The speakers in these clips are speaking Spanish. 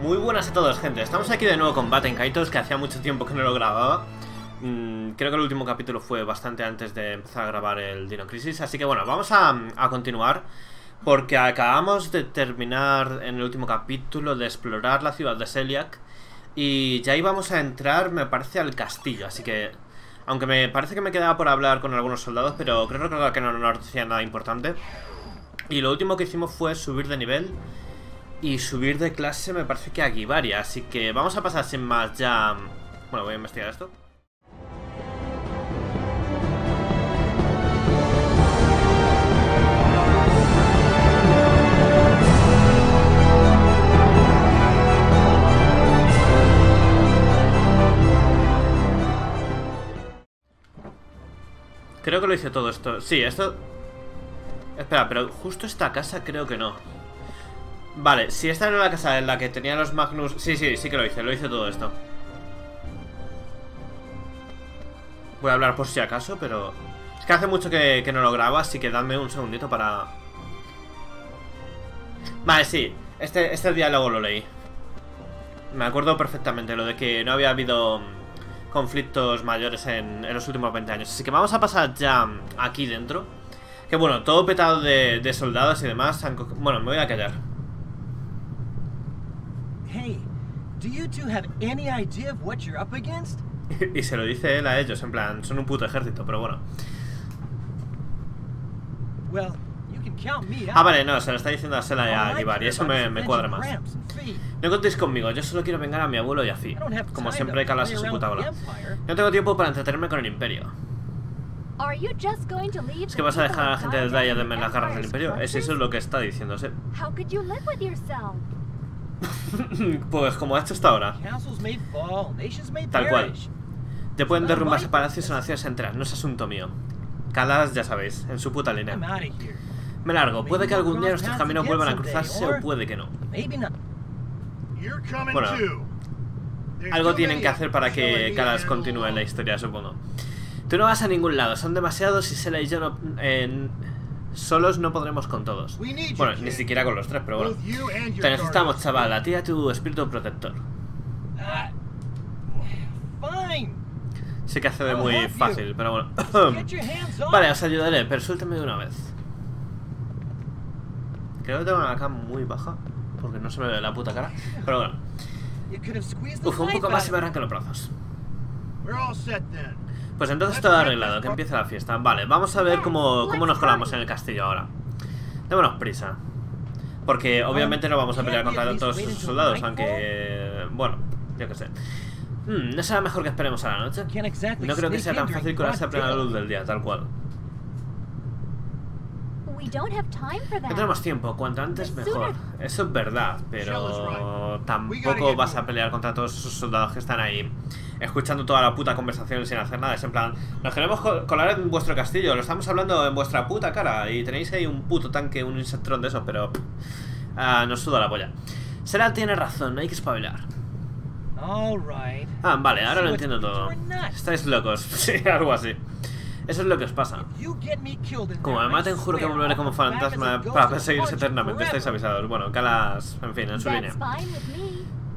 Muy buenas a todos, gente. Estamos aquí de nuevo con Batten Kaitos, que hacía mucho tiempo que no lo grababa. Mm, creo que el último capítulo fue bastante antes de empezar a grabar el Dino Crisis. Así que bueno, vamos a, a continuar. Porque acabamos de terminar en el último capítulo de explorar la ciudad de Seliak. Y ya íbamos a entrar, me parece, al castillo. Así que aunque me parece que me quedaba por hablar con algunos soldados, pero creo que no nos decía nada importante. Y lo último que hicimos fue subir de nivel y subir de clase me parece que a Givaria. Así que vamos a pasar sin más ya... Bueno, voy a investigar esto. Creo que lo hice todo esto. Sí, esto... Espera, pero justo esta casa creo que no. Vale, si esta era la casa en la que tenía los Magnus... Sí, sí, sí que lo hice, lo hice todo esto. Voy a hablar por si acaso, pero... Es que hace mucho que, no lo grabo, así que dadme un segundito para... Vale, sí. Este, este diálogo lo leí. Me acuerdo perfectamente lo de que no había habido conflictos mayores en, los últimos 20 años. Así que vamos a pasar ya aquí dentro. Que bueno, todo petado de soldados y demás. Bueno, me voy a callar. Hey, do you two have any idea of what you're up against? y se lo dice él a ellos, en plan, son un puto ejército, pero bueno. Well, you can count me Ah, out. vale, no, se lo está diciendo a Sela y a Givar, y eso me, me cuadra más. No contéis conmigo, yo solo quiero vengar a mi abuelo y a Fi. Como siempre, calas a su puta bola. No tengo tiempo para entretenerme con el Imperio. ¿Es que vas a dejar a la gente del Diadem en las garras del imperio? Es eso lo que está diciéndose. pues como ha hecho hasta ahora. Tal cual. Te pueden derrumbarse palacios o naciones enteras, no es asunto mío. Calas, ya sabéis, en su puta línea. Me largo, puede que algún día nuestros caminos vuelvan a cruzarse o puede que no. Bueno, Algo tienen que hacer para que handle continúe en la historia, supongo. Tú no vas a ningún lado, son demasiados y Sela y yo no... en- solos no podremos con todos. Bueno, ni siquiera con los tres, pero bueno. Te necesitamos, chaval, a ti a tu espíritu protector. Ah. Sí que hace de muy fácil, pero bueno. Vale, os ayudaré, pero suéltame de una vez. Creo que tengo la cam muy baja, porque no se me ve la puta cara. Pero bueno. Uf, un poco más y me arrancan los brazos. Pues entonces todo arreglado, que empiece la fiesta. Vale, vamos a ver cómo, cómo nos colamos en el castillo ahora. Démonos prisa. Porque obviamente no vamos a pelear contra todos esos soldados, aunque... Bueno, yo qué sé. Hmm, ¿No será mejor que esperemos a la noche? No creo que sea tan fácil curarse a plena luz del día, tal cual. No tenemos tiempo, cuanto antes mejor. Eso es verdad, pero tampoco vas a pelear contra todos esos soldados que están ahí escuchando toda la puta conversación sin hacer nada. Es en plan, nos queremos co- colar en vuestro castillo, lo estamos hablando en vuestra puta cara y tenéis ahí un puto tanque, un insectrón de esos, pero pff, ah, nos suda la polla. Sera tiene razón, no hay que espabilar. Ah, vale, ahora lo entiendo todo. Estáis locos, sí, algo así. Eso es lo que os pasa. Como me maten, juro que volveré como fantasma para perseguiros eternamente. Estáis avisados. Bueno, Calas, en fin, en su línea.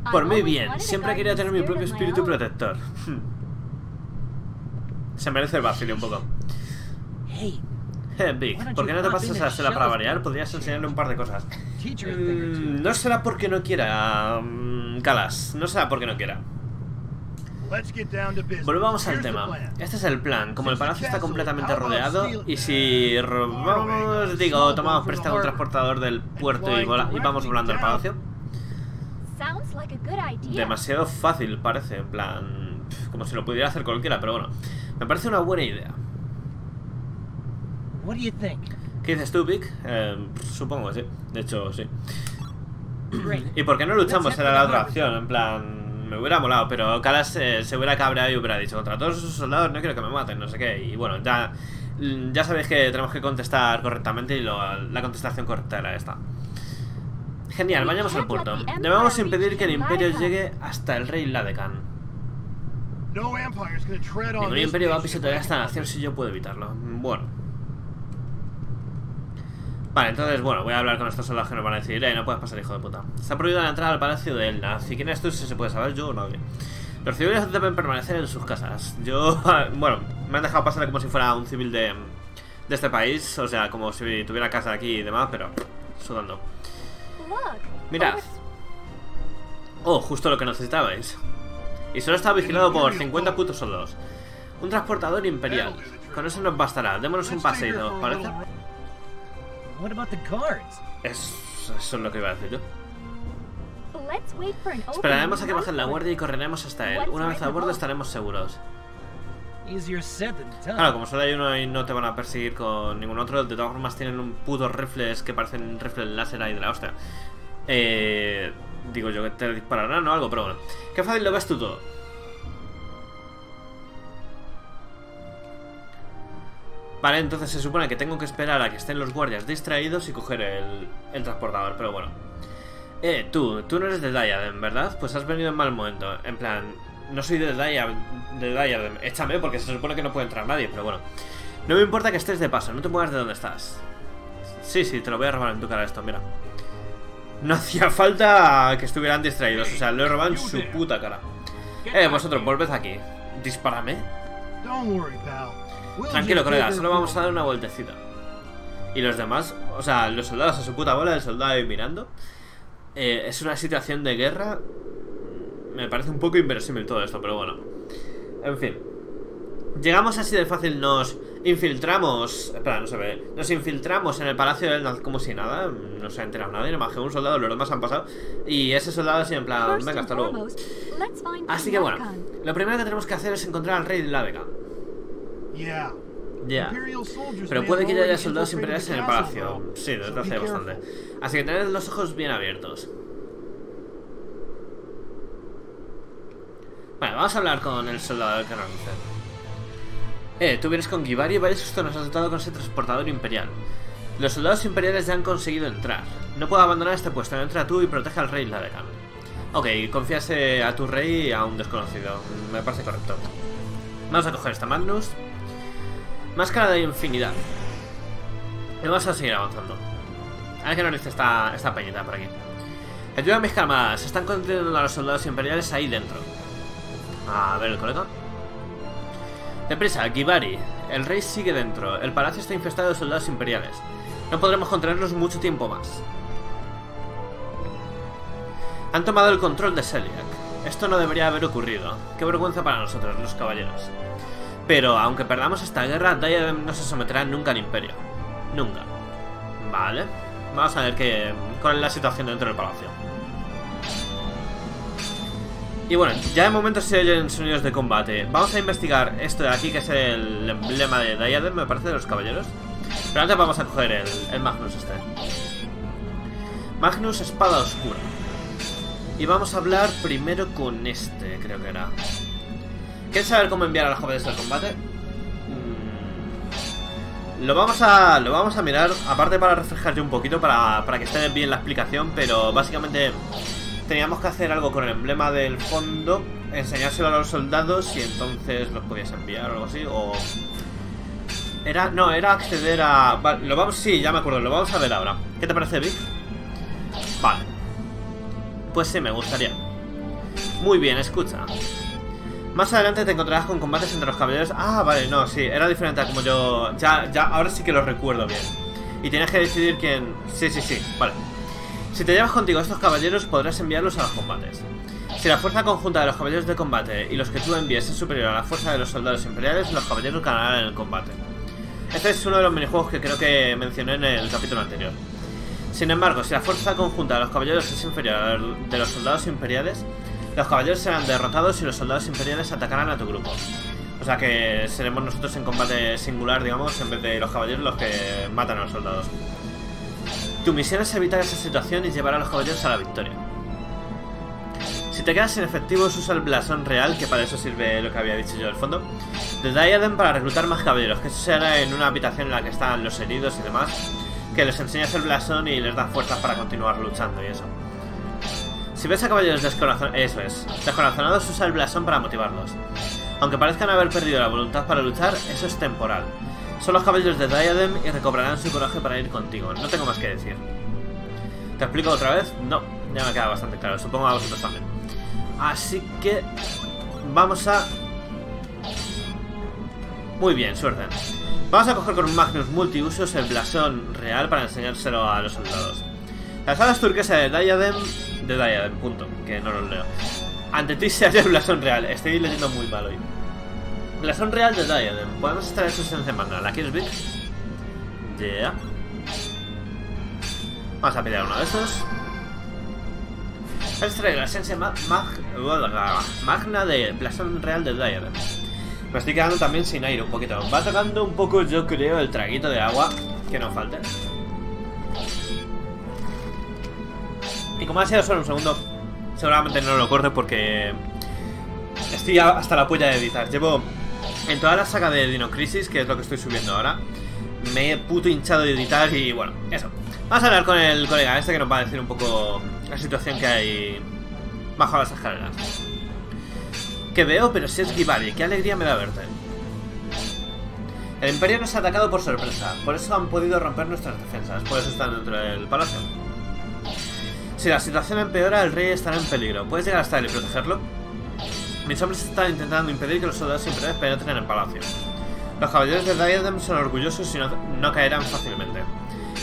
Por Por muy bien, siempre quería tener mi propio espíritu protector. Se merece el vacile un poco. Hey, Eh, Vic, ¿por qué no te pasas a Sela para variar? Podrías enseñarle un par de cosas. Mm, no será porque no quiera, mm, Calas. No será porque no quiera. Let's get down to business. Volvamos al tema. plan. Este es el plan. Como el palacio está completamente rodeado y si robamos, digo, tomamos prestado un transportador del puerto y, vola- y vamos volando al palacio. Demasiado fácil parece, en plan, como si lo pudiera hacer cualquiera, pero bueno, me parece una buena idea. What do you think? ¿Qué dices tú, Vic? Eh, supongo que sí, de hecho sí. Great. ¿Y por qué no luchamos? Era la otra opción, en plan, me hubiera molado, pero Calas eh, se hubiera cabreado y hubiera dicho, contra todos esos soldados no quiero que me maten, no sé qué, y bueno, ya, ya sabéis que tenemos que contestar correctamente y lo- la contestación correcta era esta. Genial, vayamos al puerto. Debemos impedir que el imperio llegue hasta el rey on Ningún imperio va a pisotear esta nación si yo puedo evitarlo. Bueno. Vale, entonces, bueno, voy a hablar con estos soldados que nos van a decir, eh, no puedes pasar, hijo de puta. Está prohibido la entrada al palacio de Elna. Si quién eres tú, si se puede saber, yo o nadie. Los civiles deben permanecer en sus casas. Yo, bueno, me han dejado pasar como si fuera un civil de, de este país, o sea, como si tuviera casa aquí y demás, pero sudando. Mirad. Oh, justo lo que necesitabais. Y solo está vigilado por 50 putos soldados. Un transportador imperial. Con eso nos bastará. Démonos un paseito, ¿parece? What about the guards? Es, eso es lo que iba a decir yo. Esperaremos a que bajen la guardia y correremos hasta él. Una vez a bordo estaremos seguros. Claro, como solo hay uno y no te van a perseguir con ningún otro, de todas formas tienen un puto rifles que parecen rifles láser ahí de la hostia. Eh, digo yo que te dispararán o algo, pero bueno. Qué fácil lo ves tú todo. Vale, entonces se supone que tengo que esperar a que estén los guardias distraídos y coger el, el transportador, pero bueno. Eh, tú, tú no eres de Diadem, ¿verdad? Pues has venido en mal momento. En plan, no soy de Diadem, de Diadem. Échame porque se supone que no puede entrar nadie, pero bueno. No me importa que estés de paso, no te muevas de donde estás. Sí, sí, te lo voy a robar en tu cara esto, mira. No hacía falta que estuvieran distraídos, o sea, lo he robado en su puta cara. Eh, vosotros, volved aquí. Dispárame. Tranquilo, colega, solo vamos a dar una vueltecita. Y los demás, o sea, los soldados a su puta bola, el soldado ahí mirando. Eh, es una situación de guerra. Me parece un poco inverosímil todo esto, pero bueno. En fin. Llegamos así de fácil, nos infiltramos. Espera, no se ve. Nos infiltramos en el palacio del Naz como si nada. No se ha enterado nadie, más que un soldado, los demás han pasado. Y ese soldado así en plan, First venga, hasta luego. Así que bueno, lo primero que tenemos que hacer es encontrar al rey de Lavega. Yeah. Ya. Imperial soldiers Pero puede que ya haya soldados imperiales en el palacio. Sí, desde hace bastante. Así que tened los ojos bien abiertos. Vale, vamos a hablar con el soldado del canal. Eh, tú vienes con Givari y vaya susto nos has dado con ese transportador imperial. Los soldados imperiales ya han conseguido entrar. No puedo abandonar este puesto. Entra tú y protege al rey Ladecan. Ok, confíase a tu rey y a un desconocido. Me parece correcto. Vamos a coger esta Magnus. Máscara de infinidad. Y vamos a seguir avanzando. A ver qué nos dice esta, esta peñita por aquí. Ayuda a mis camaradas. Están conteniendo a los soldados imperiales ahí dentro. A ver el colega. Deprisa, Gibari. El rey sigue dentro. El palacio está infestado de soldados imperiales. No podremos contenerlos mucho tiempo más. Han tomado el control de Seliak. Esto no debería haber ocurrido. Qué vergüenza para nosotros, los caballeros. Pero aunque perdamos esta guerra, Diadem no se someterá nunca al imperio. Nunca. Vale. Vamos a ver qué, cuál es la situación dentro del palacio. Y bueno, ya de momento se oyen sonidos de combate. Vamos a investigar esto de aquí, que es el emblema de Diadem, me parece, de los caballeros. Pero antes vamos a coger el, Magnus este. Magnus Espada Oscura. Y vamos a hablar primero con este, creo que era. ¿Quieres saber cómo enviar a los jóvenes al combate? Mm. Lo vamos a lo vamos a mirar, aparte para refrescar yo un poquito, para, para que esté bien la explicación, pero básicamente teníamos que hacer algo con el emblema del fondo, enseñárselo a los soldados y entonces los podías enviar o algo así, o... Era, no, era acceder a... Vale, lo vamos, sí, ya me acuerdo, lo vamos a ver ahora. ¿Qué te parece, Vic? Vale. Pues sí, me gustaría. Muy bien, escucha. Más adelante te encontrarás con combates entre los caballeros. Ah, vale, no, sí, era diferente a como yo. Ya, ya, ahora sí que lo recuerdo bien. Y tienes que decidir quién. Sí, sí, sí, vale. Si te llevas contigo a estos caballeros, podrás enviarlos a los combates. Si la fuerza conjunta de los caballeros de combate y los que tú envíes es superior a la fuerza de los soldados imperiales, los caballeros ganarán el combate. Este es uno de los minijuegos que creo que mencioné en el capítulo anterior. Sin embargo, si la fuerza conjunta de los caballeros es inferior a la de los soldados imperiales, los caballeros serán derrotados y los soldados imperiales atacarán a tu grupo. O sea que seremos nosotros en combate singular, digamos, en vez de los caballeros los que matan a los soldados. Tu misión es evitar esa situación y llevar a los caballeros a la victoria. Si te quedas sin efectivos, usa el blasón real, que para eso sirve lo que había dicho yo del fondo, de Diadem para reclutar más caballeros, que eso se hará en una habitación en la que están los heridos y demás, que les enseñas el blasón y les das fuerzas para continuar luchando y eso. Si ves a caballeros descorazonados, eso es, descorazonados, usa el blasón para motivarlos. Aunque parezcan haber perdido la voluntad para luchar, eso es temporal. Son los caballeros de Diadem y recobrarán su coraje para ir contigo. No tengo más que decir. ¿Te explico otra vez? No, ya me queda bastante claro. Supongo a vosotros también. Así que vamos a... Muy bien, suerte. Vamos a coger con Magnus multiusos el blasón real para enseñárselo a los soldados. Las alas turquesa de Diadem... De Diadem, punto. Que no lo leo. Ante ti se halla el blasón real. Estoy leyendo muy mal hoy. Blasón real de Diadem. Podemos estar en su esencia magna. ¿La quieres, Vic? Yeah. Vamos a pillar uno de estos. Extrae la esencia ma mag magna de blasón real de Diadem. Me estoy quedando también sin aire un poquito. Va tocando un poco, yo creo, el traguito de agua. Que no falte. Y como ha sido solo un segundo, seguramente no lo corte porque estoy hasta la polla de editar. Llevo en toda la saga de Dino Crisis, que es lo que estoy subiendo ahora, me he puto hinchado de editar y bueno, eso. Vamos a hablar con el colega este que nos va a decir un poco la situación que hay bajo las escaleras. Que veo, pero si es Gibari, qué alegría me da verte. El Imperio nos ha atacado por sorpresa, por eso han podido romper nuestras defensas, por eso están dentro del palacio. Si la situación empeora, el rey estará en peligro. ¿Puedes llegar hasta él y protegerlo? Mis hombres están intentando impedir que los soldados imperiales penetren en el palacio. Los caballeros de Diadem son orgullosos y no, caerán fácilmente.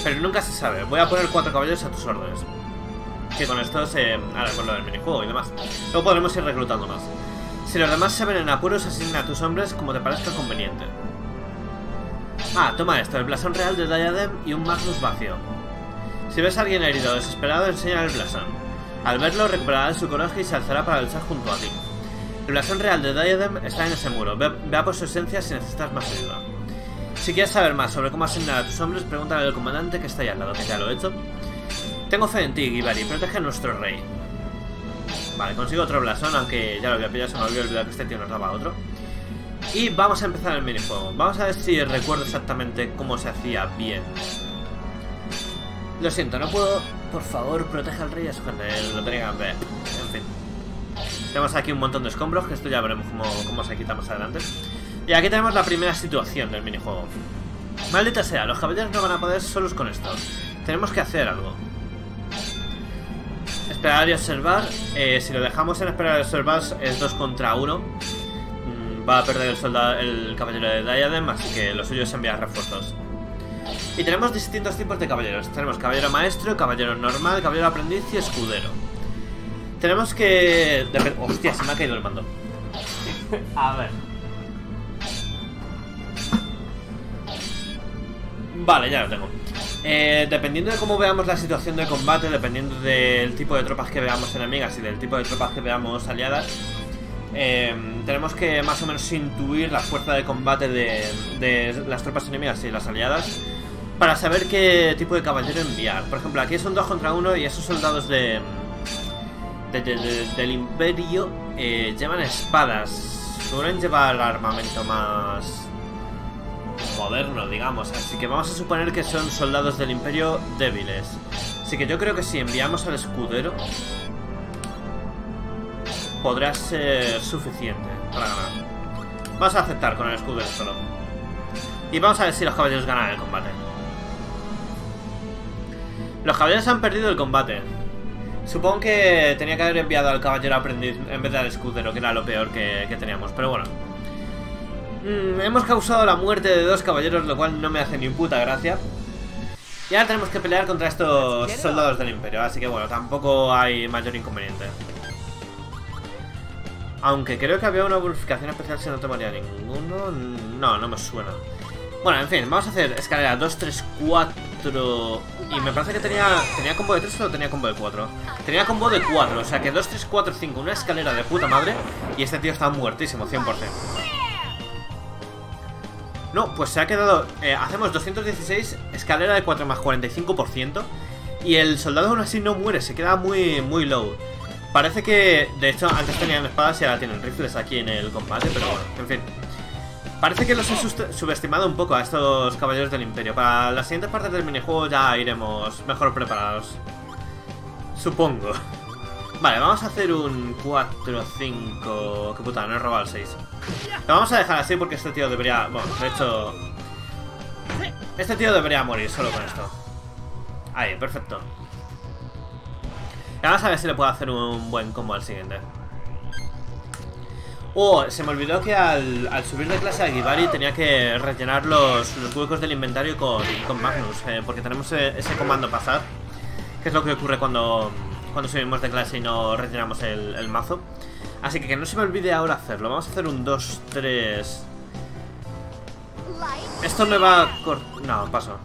Pero nunca se sabe. Voy a poner cuatro caballeros a tus órdenes. Que con esto se... Ahora con lo del minijuego y demás. Luego podremos ir reclutando más. Si los demás se ven en apuros, asigna a tus hombres como te parezca conveniente. Ah, toma esto, el blasón real de Diadem y un Magnus vacío. Si ves a alguien herido o desesperado, enseña el blasón. Al verlo, recuperará su coraje y se alzará para luchar junto a ti. El blasón real de Diadem está en ese muro. Ve, vea por su esencia si necesitas más ayuda. Si quieres saber más sobre cómo asignar a tus hombres, pregúntale al comandante que está ahí al lado, que ya lo he hecho. Tengo fe en ti, Gibari. Protege a nuestro rey. Vale, consigo otro blasón, aunque ya lo había pillado, se me había olvidado que este tío nos daba otro. Y vamos a empezar el minijuego. Vamos a ver si recuerdo exactamente cómo se hacía bien. Lo siento, no puedo... Por favor, protege al rey a su gente. Lo tenía que ver. En fin. Tenemos aquí un montón de escombros, que esto ya veremos cómo, cómo se quita más adelante. Y aquí tenemos la primera situación del minijuego. Maldita sea, los caballeros no van a poder solos con esto. Tenemos que hacer algo. Esperar y observar. Eh, si lo dejamos en esperar y observar es 2 contra 1. Mm, va a perder el, soldado, el caballero de Diadem, así que lo suyo es enviar refuerzos. Y tenemos distintos tipos de caballeros. Tenemos caballero maestro, caballero normal, caballero aprendiz y escudero. Tenemos que... Hostia, se me ha caído el mando. a ver. Vale, ya lo tengo. Eh, dependiendo de cómo veamos la situación de combate, dependiendo del tipo de tropas que veamos enemigas y del tipo de tropas que veamos aliadas, eh, tenemos que más o menos intuir la fuerza de combate de, de, las tropas enemigas y las aliadas para saber qué tipo de caballero enviar. Por ejemplo, aquí son dos contra uno y esos soldados de, de, de del imperio eh, llevan espadas. Suelen llevar armamento más moderno, digamos. Así que vamos a suponer que son soldados del imperio débiles. Así que yo creo que si enviamos al escudero podrá ser suficiente para ganar. Vamos a aceptar con el escudero solo. Y vamos a ver si los caballeros ganan el combate. Los caballeros han perdido el combate. Supongo que tenía que haber enviado al caballero aprendiz en vez del escudero, que era lo peor que, que teníamos. Pero bueno. Mm, hemos causado la muerte de dos caballeros, lo cual no me hace ni puta gracia. Y ahora tenemos que pelear contra estos soldados del imperio, así que bueno, tampoco hay mayor inconveniente. Aunque creo que había una bonificación especial si no tomaría ninguno. No, no me suena. Bueno, en fin, vamos a hacer escalera 2, 3, 4. Y me parece que tenía. ¿Tenía combo de 3 o tenía combo de 4? Tenía combo de 4, o sea que 2, 3, 4, 5. Una escalera de puta madre. Y este tío está muertísimo, 100%. No, pues se ha quedado... Eh, hacemos 216, escalera de 4 más 45%. Y el soldado aún así no muere, se queda muy, muy low. Parece que, de hecho, antes tenían espadas y ahora tienen rifles aquí en el combate, pero bueno, en fin. Parece que los he subestimado un poco a estos caballeros del imperio. Para las siguientes partes del minijuego ya iremos mejor preparados. Supongo. Vale, vamos a hacer un 4, 5... Qué puta, no he robado el 6. Lo vamos a dejar así porque este tío debería... Bueno, de hecho... Este tío debería morir solo con esto. Ahí, perfecto. Y vamos a ver si le puedo hacer un buen combo al siguiente. Oh, se me olvidó que al, subir de clase a Gibari tenía que rellenar los, huecos del inventario con, Magnus, eh, porque tenemos eh, ese comando pasar, que es lo que ocurre cuando, cuando subimos de clase y no rellenamos el, el mazo. Así que que no se me olvide ahora hacerlo. Vamos a hacer un 2, 3... Esto me va a cor- No, paso.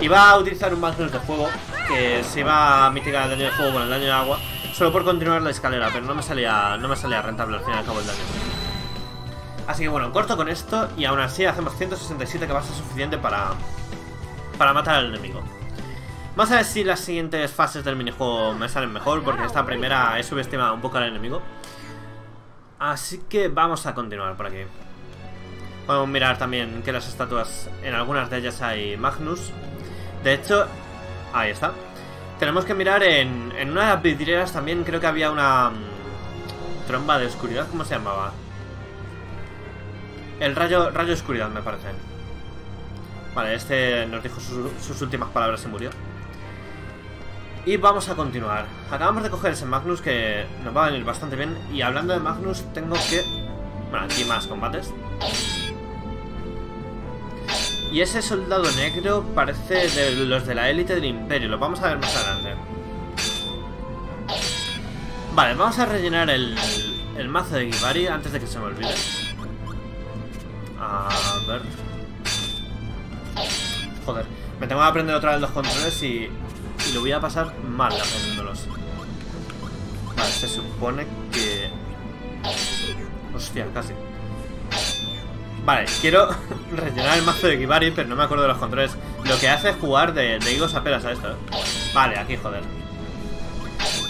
Iba a utilizar un Magnus de fuego que se iba a mitigar el daño de fuego con el daño de agua solo por continuar la escalera, pero no me salía no me salía rentable al fin y cabo el daño. Así que bueno, corto con esto y aún así hacemos 167 que va a ser suficiente para para matar al enemigo. Vamos a ver si las siguientes fases del minijuego me salen mejor, porque esta primera he subestimado un poco al enemigo. Así que vamos a continuar por aquí. Podemos mirar también que las estatuas, en algunas de ellas hay Magnus. De hecho, ahí está. Tenemos que mirar en, en una de las vidrieras también, creo que había una mm, tromba de oscuridad, ¿cómo se llamaba? El rayo, rayo de oscuridad, me parece. Vale, este nos dijo sus, sus últimas palabras y murió. Y vamos a continuar. Acabamos de coger ese Magnus que nos va a venir bastante bien. Y hablando de Magnus, tengo que... Bueno, aquí más combates. Y ese soldado negro parece de los de la élite del imperio. Lo vamos a ver más adelante. Vale, vamos a rellenar el, el mazo de Gibari antes de que se me olvide. A ver... Joder, me tengo que aprender otra vez los controles y, y lo voy a pasar mal aprendiéndolos. Vale, se supone que... Hostia, casi. Vale, quiero rellenar el mazo de Kibari, pero no me acuerdo de los controles. Lo que hace es jugar de, de higos a peras a esto. Vale, aquí, joder.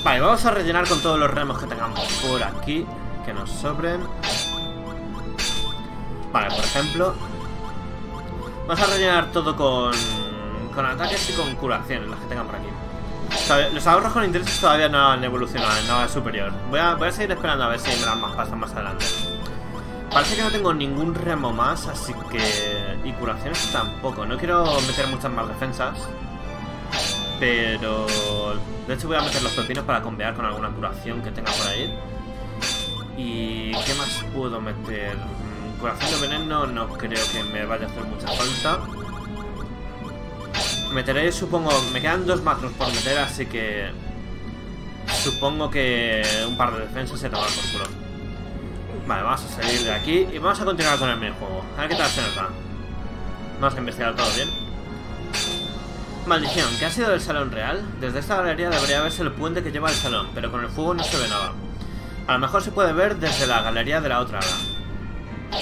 Vale, vamos a rellenar con todos los remos que tengamos por aquí. Que nos sobren. Vale, por ejemplo... Vamos a rellenar todo con, con ataques y con curaciones, las que tengan por aquí. Los ahorros con intereses todavía no han evolucionado en nada superior. Voy a, voy a seguir esperando a ver si me dan más pasas más adelante. Parece que no tengo ningún remo más, así que... Y curaciones tampoco. No quiero meter muchas más defensas. Pero... De hecho voy a meter los pepinos para convear con alguna curación que tenga por ahí. ¿Y qué más puedo meter? Mm, Curación de veneno no creo que me vaya a hacer mucha falta. Meteré, supongo... Me quedan dos macros por meter, así que... Supongo que un par de defensas se toman por culo. Vale, vamos a salir de aquí y vamos a continuar con el minijuego. A ver qué tal se nos da. Vamos a investigar todo bien. Maldición, ¿qué ha sido del salón real? Desde esta galería debería verse el puente que lleva al salón, pero con el fuego no se ve nada. A lo mejor se puede ver desde la galería de la otra ala.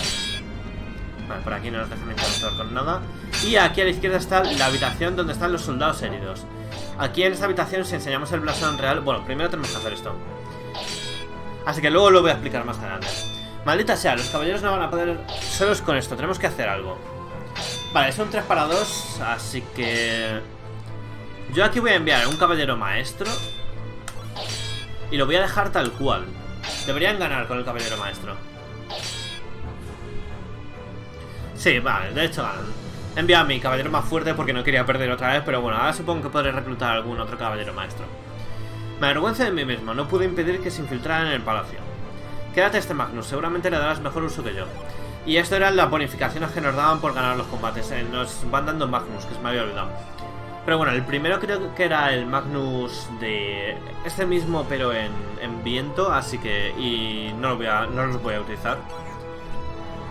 Vale, por aquí no nos dejan interactuar con nada. Y aquí a la izquierda está la habitación donde están los soldados heridos. Aquí en esta habitación, si enseñamos el blasón real... Bueno, primero tenemos que hacer esto. Así que luego lo voy a explicar más adelante. Maldita sea, los caballeros no van a poder solos con esto, tenemos que hacer algo. Vale, son 3 para 2, así que... Yo aquí voy a enviar un caballero maestro. Y lo voy a dejar tal cual. Deberían ganar con el caballero maestro. Sí, vale, de hecho ganan. Enviado a mi caballero más fuerte porque no quería perder otra vez, pero bueno, ahora supongo que podré reclutar a algún otro caballero maestro. Me avergüenza de mí mismo, no pude impedir que se infiltraran en el palacio. Quédate este Magnus, seguramente le darás mejor uso que yo. Y esto eran las bonificaciones que nos daban por ganar los combates. eh, Nos van dando Magnus, que se me había olvidado. Pero bueno, el primero creo que era el Magnus de este mismo, pero en, en viento, así que... Y no, lo voy a, no los voy a utilizar.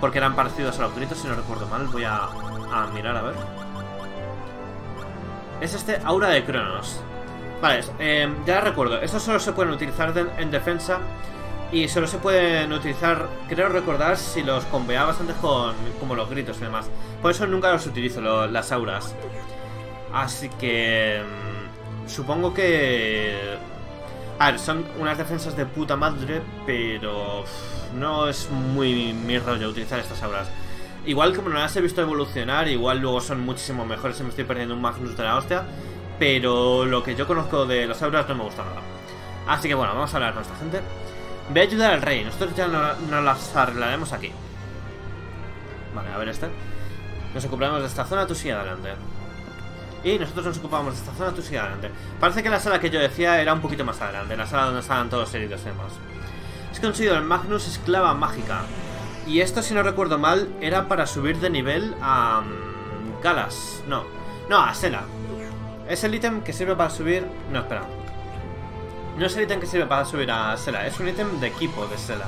Porque eran parecidos al autorito, si no recuerdo mal. Voy a, a mirar, a ver. Es este Aura de Cronos. Vale, eh, ya recuerdo. Estos solo se pueden utilizar de- en defensa. Y solo se pueden utilizar, creo recordar, si los conveabas antes con como los gritos y demás. Por eso nunca los utilizo, las auras. Así que... mm, Supongo que... A ver, son unas defensas de puta madre, pero... No es muy mi rollo utilizar estas auras. Igual como no las he visto evolucionar, igual luego son muchísimo mejores y me estoy perdiendo un Magnus de la hostia. Pero lo que yo conozco de las auras no me gusta nada. Así que bueno, vamos a hablar con esta gente. Ve a ayudar al rey, nosotros ya no, no las arreglaremos aquí. Vale, a ver este. Nos ocuparemos de esta zona, tú sigue adelante. Y nosotros nos ocupamos de esta zona, tú sigue adelante. Parece que la sala que yo decía era un poquito más adelante, la sala donde estaban todos los heridos y demás. Es conseguido el Magnus Esclava Mágica. Y esto, si no recuerdo mal, era para subir de nivel a... mm, Galas. No. No, a Sela. Es el ítem que sirve para subir... No, espera. No es el ítem que sirve para subir a Sela. Es un ítem de equipo de Sela.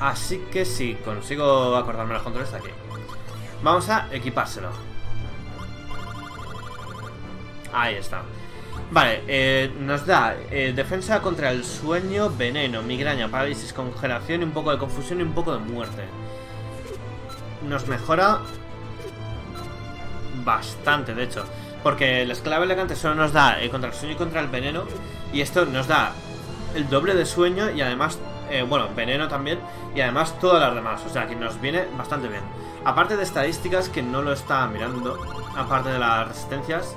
Así que si consigo acordarme los controles aquí. Vamos a equipárselo. Ahí está. Vale, eh, nos da eh, defensa contra el sueño, veneno, migraña, parálisis, congelación un poco de confusión y un poco de muerte. Nos mejora bastante, de hecho. Porque el esclavo elegante solo nos da eh, contra el sueño y contra el veneno. Y esto nos da el doble de sueño y además, eh, bueno, veneno también. Y además todas las demás. O sea, que nos viene bastante bien. Aparte de estadísticas, que no lo está mirando. Aparte de las resistencias.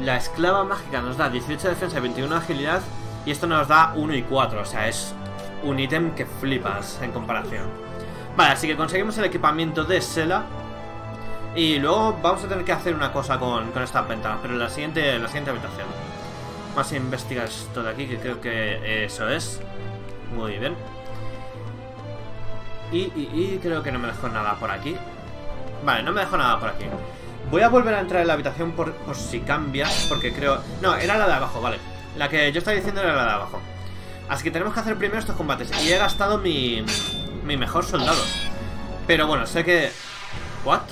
La esclava mágica nos da 18 de defensa y 21 de agilidad. Y esto nos da 1 y 4. O sea, es un ítem que flipas en comparación. Vale, así que conseguimos el equipamiento de Sela. Y luego vamos a tener que hacer una cosa con, con estas ventanas. Pero en la siguiente, en la siguiente habitación. A investigar esto de aquí, que creo que eso es. Muy bien. Y, y, y creo que no me dejó nada por aquí. Vale, no me dejó nada por aquí. Voy a volver a entrar en la habitación por, por si cambia, porque creo... No, era la de abajo, vale. La que yo estaba diciendo era la de abajo. Así que tenemos que hacer primero estos combates. Y he gastado mi, mi mejor soldado. Pero bueno, sé que... ¿What?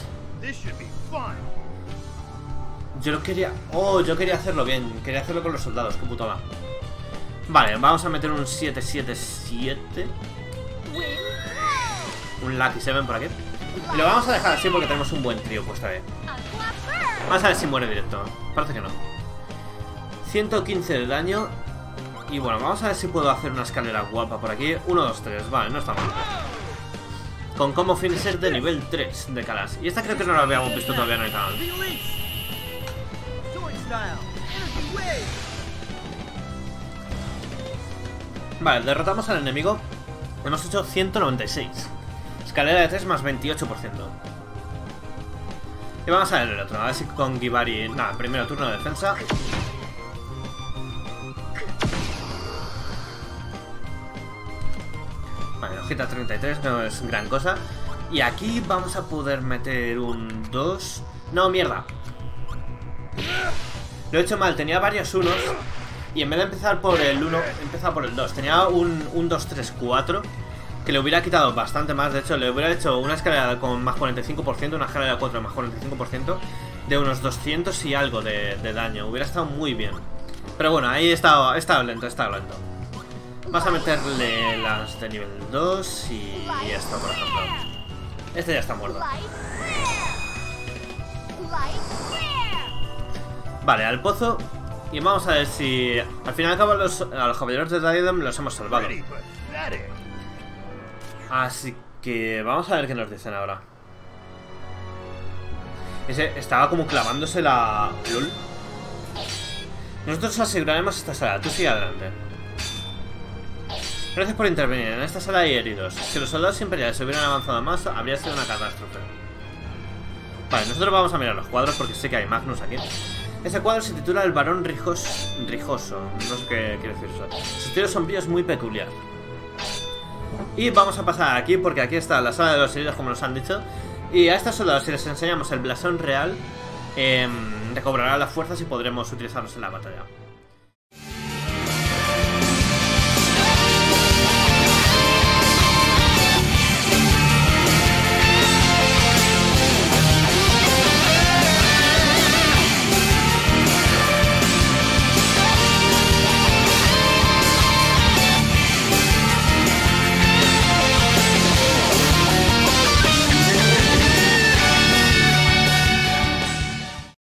Yo quería... Oh, yo quería hacerlo bien. Quería hacerlo con los soldados, qué putada. Vale, vamos a meter un 777. Un Lucky 7 por aquí. Lo vamos a dejar así porque tenemos un buen trío puesto ahí. Vamos a ver si muere directo. Parece que no. 115 de daño. Y bueno, vamos a ver si puedo hacer una escalera guapa por aquí. 1, 2, 3. Vale, no está mal. Con combo finisher de nivel 3 de Calas. Y esta creo que no la habíamos visto todavía en el canal. Vale, derrotamos al enemigo. Hemos hecho 196. Escalera de 3 más 28%. Y vamos a ver el otro. A ver si con Gibari... Nada, primero turno de defensa. Vale, hojita 33 no es gran cosa. Y aquí vamos a poder meter un 2... No, mierda. Lo he hecho mal, tenía varios unos. Y en vez de empezar por el 1, he empezado por el 2. Tenía un, un 2, 3, 4. Que le hubiera quitado bastante más. De hecho, le hubiera hecho una escalera con más 45%, una escalera de 4 más 45%. De unos 200 y algo de, de daño. Hubiera estado muy bien. Pero bueno, ahí he estado, he estado lento, he estado lento. Vas a meterle las de nivel 2 y, esto, por ejemplo. Este ya está muerto. Vale, al pozo. Y vamos a ver si. Al fin y los, a los caballeros de Diadem los hemos salvado. Así que vamos a ver qué nos dicen ahora. Ese estaba como clavándose la. LOL. Nosotros aseguraremos esta sala. Tú sigue adelante. Gracias por intervenir. En esta sala hay heridos. Si los soldados imperiales hubieran avanzado más, habría sido una catástrofe. Vale, nosotros vamos a mirar los cuadros porque sé que hay Magnus aquí. Ese cuadro se titula El varón rijos, rijoso. No sé qué quiere decir eso. Su estilo sombrío es muy peculiar. Y vamos a pasar aquí porque aquí está la sala de los heridos, como nos han dicho. Y a estos soldados, si les enseñamos el blasón real, em, recobrarán las fuerzas y podremos utilizarlos en la batalla.